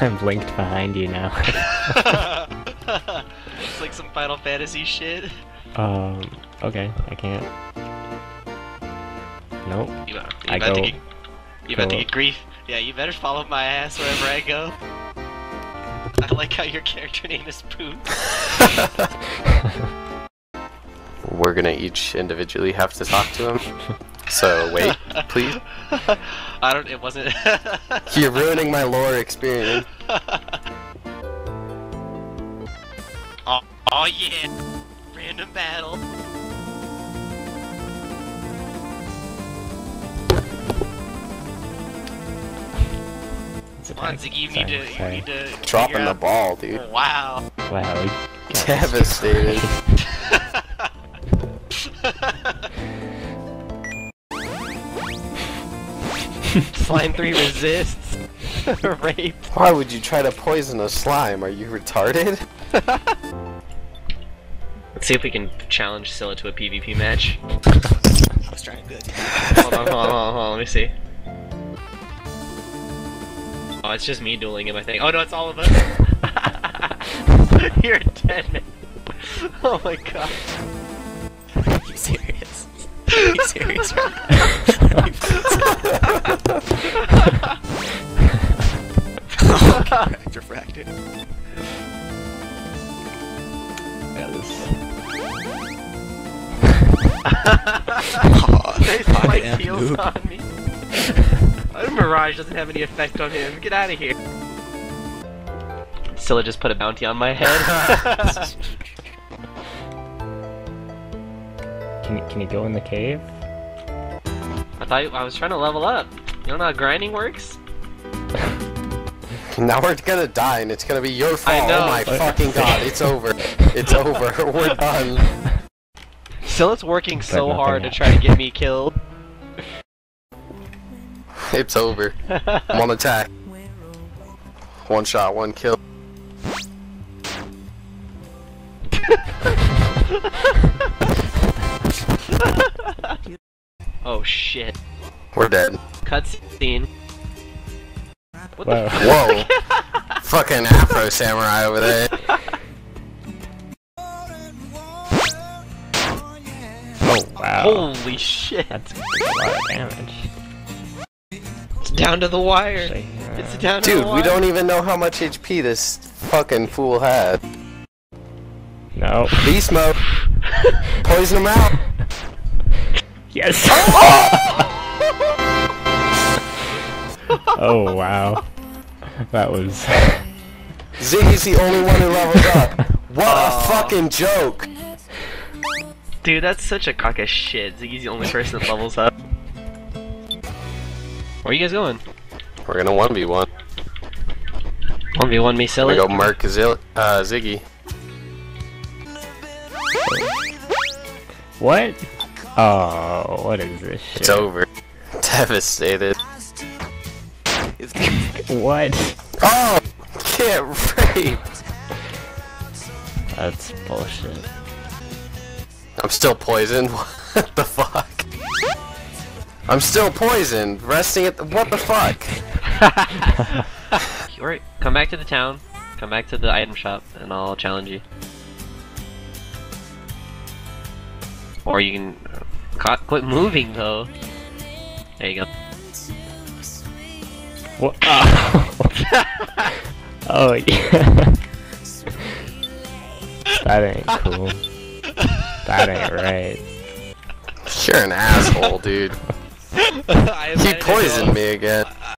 I'm blinked behind you now. it's like some Final Fantasy shit. um, okay, I can't. Nope. You, you I about to go- get, you about to get grief. Yeah, you better follow my ass wherever I go. I like how your character name is Pooh. We're gonna each individually have to talk to him. So wait, please. I don't. It wasn't. You're ruining my lore experience. oh, oh yeah! Random battle. It's Come on, attack. Ziggy, you Sorry, need to. You sorry. need to. Dropping the ball, dude. Oh, wow. Wow. Devastated. Slime 3 resists. Rape. Why would you try to poison a slime? Are you retarded? Let's see if we can challenge Scylla to a PvP match. I was trying good. hold on, hold on, hold on, hold on, let me see. Oh, it's just me dueling him, I think. Oh no, it's all of us! You're dead, man. Oh my god. Are you serious? Are you serious? There's heals noob. on me. Mirage doesn't have any effect on him. Get out of here. Scylla just put a bounty on my head. Can you, can you go in the cave? I thought I was trying to level up. You don't know how grinding works? Now we're gonna die and it's gonna be your fault. I know. Oh my fucking god, it's over. It's over. We're done. Scylla's working so nothing hard to try to get me killed. It's over. I'm on attack. One shot, one kill. oh shit. We're dead. Cutscene. What Whoa. the Whoa. Fucking Afro Samurai over there. Oh wow. Holy shit. That's a lot of damage. It's down to the wire. Actually, It's down to Dude, the we don't even know how much HP this fucking fool had. No. Beast mode. Poison him out. Yes. oh, oh! Wow. That was. Ziggy's the only one who levels up. What Aw. a fucking joke. Dude, that's such a cock of shit. Ziggy's the only person that levels up. Where are you guys going? We're gonna 1v1. 1v1 me, I'm go Mark Zil- uh, Ziggy. What? Oh, what is this shit? It's over. Devastated. It's What? Oh! Get raped! That's bullshit. I'm still poisoned. What the fuck? I'm still poisoned. Resting at the- what the fuck? Alright, come back to the town. Come back to the item shop, and I'll challenge you. Or you can uh, quit moving though. There you go. What? Oh, oh yeah. that ain't cool. That ain't right. You're an asshole, dude. He poisoned me again.